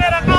मेरा